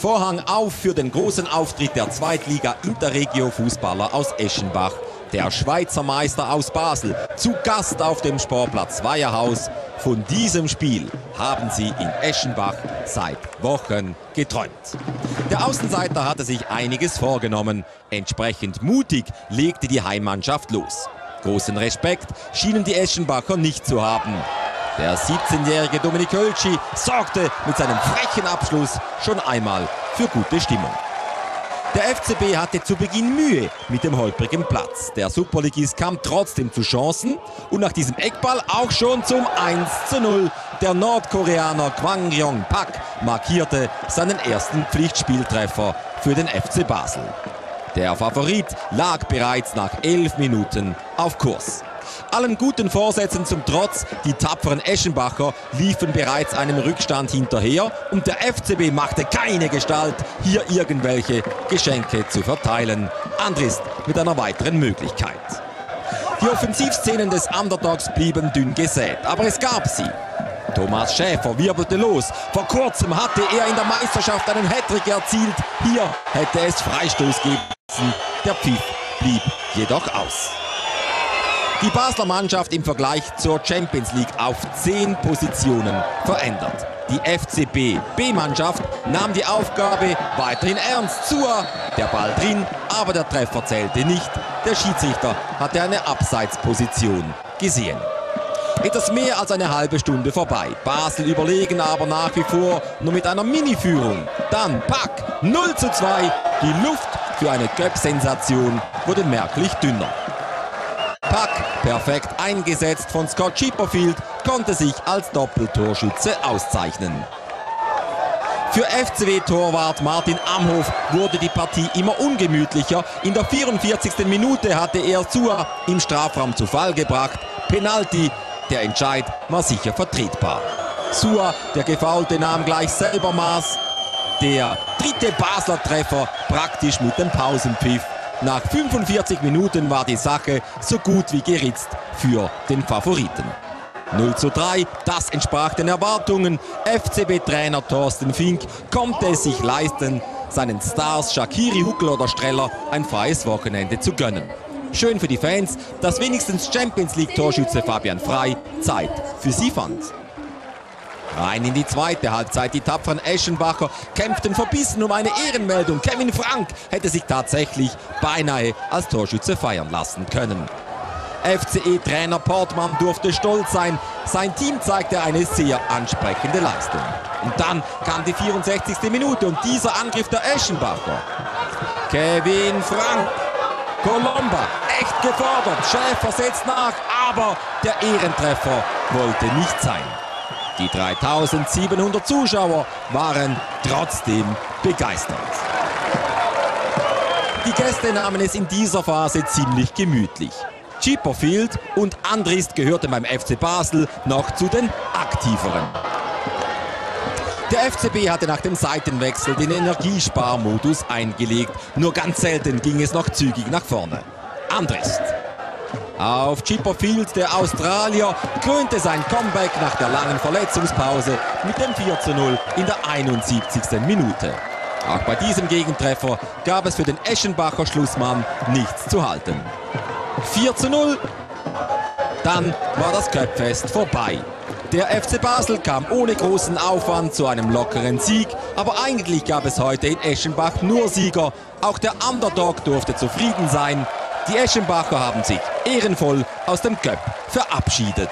Vorhang auf für den großen Auftritt der Zweitliga Interregio Fußballer aus Eschenbach. Der Schweizer Meister aus Basel zu Gast auf dem Sportplatz Weierhaus. Von diesem Spiel haben sie in Eschenbach seit Wochen geträumt. Der Außenseiter hatte sich einiges vorgenommen. Entsprechend mutig legte die Heimmannschaft los. Großen Respekt schienen die Eschenbacher nicht zu haben. Der 17-jährige Dominik Hölschi sorgte mit seinem frechen Abschluss schon einmal für gute Stimmung. Der FCB hatte zu Beginn Mühe mit dem holprigen Platz. Der Superligist kam trotzdem zu Chancen und nach diesem Eckball auch schon zum 1 zu 0. Der Nordkoreaner Kwang Ryong Pak markierte seinen ersten Pflichtspieltreffer für den FC Basel. Der Favorit lag bereits nach elf Minuten auf Kurs. Allen guten Vorsätzen zum Trotz, die tapferen Eschenbacher liefen bereits einem Rückstand hinterher und der FCB machte keine Gestalt, hier irgendwelche Geschenke zu verteilen. Andrist mit einer weiteren Möglichkeit. Die Offensivszenen des Underdogs blieben dünn gesät, aber es gab sie. Thomas Schäfer wirbelte los. Vor kurzem hatte er in der Meisterschaft einen Hattrick erzielt. Hier hätte es Freistoß geben müssen. Der Pfiff blieb jedoch aus. Die Basler Mannschaft im Vergleich zur Champions League auf 10 Positionen verändert. Die FCB B-Mannschaft nahm die Aufgabe weiterhin ernst zu. Der Ball drin, aber der Treffer zählte nicht. Der Schiedsrichter hatte eine Abseitsposition gesehen. Etwas mehr als eine halbe Stunde vorbei. Basel überlegen aber nach wie vor nur mit einer Mini-Führung. Dann Pack 0 zu 2. Die Luft für eine Cup-Sensation wurde merklich dünner. Pack, perfekt eingesetzt von Scott Chipperfield, konnte sich als Doppeltorschütze auszeichnen. Für FCW-Torwart Martin Amhof wurde die Partie immer ungemütlicher. In der 44. Minute hatte er Zua im Strafraum zu Fall gebracht. Penalty, der Entscheid war sicher vertretbar. Sua, der Gefaulte, nahm gleich selber Maß. Der dritte Basler Treffer praktisch mit dem Pausenpfiff. Nach 45 Minuten war die Sache so gut wie geritzt für den Favoriten. 0 zu 3, das entsprach den Erwartungen. FCB-Trainer Thorsten Fink konnte es sich leisten, seinen Stars Shakiri, Huckel oder Streller ein freies Wochenende zu gönnen. Schön für die Fans, dass wenigstens Champions League-Torschütze Fabian Frei Zeit für sie fand. Rein in die zweite Halbzeit. Die tapferen Eschenbacher kämpften verbissen um eine Ehrenmeldung. Kevin Frank hätte sich tatsächlich beinahe als Torschütze feiern lassen können. FCE-Trainer Portmann durfte stolz sein. Sein Team zeigte eine sehr ansprechende Leistung. Und dann kam die 64. Minute und dieser Angriff der Eschenbacher. Kevin Frank. Colomba, echt gefordert. Schäfer setzt nach, aber der Ehrentreffer wollte nicht sein. Die 3700 Zuschauer waren trotzdem begeistert. Die Gäste nahmen es in dieser Phase ziemlich gemütlich. Chipperfield und Andrist gehörten beim FC Basel noch zu den aktiveren. Der FCB hatte nach dem Seitenwechsel den Energiesparmodus eingelegt. Nur ganz selten ging es noch zügig nach vorne. Andrist auf Chipperfield, der Australier, krönte sein Comeback nach der langen Verletzungspause mit dem 4 zu 0 in der 71. Minute. Auch bei diesem Gegentreffer gab es für den Eschenbacher Schlussmann nichts zu halten. 4 zu 0, dann war das Köpfest vorbei. Der FC Basel kam ohne großen Aufwand zu einem lockeren Sieg, aber eigentlich gab es heute in Eschenbach nur Sieger. Auch der Underdog durfte zufrieden sein. Die Eschenbacher haben sich ehrenvoll aus dem Cup verabschiedet.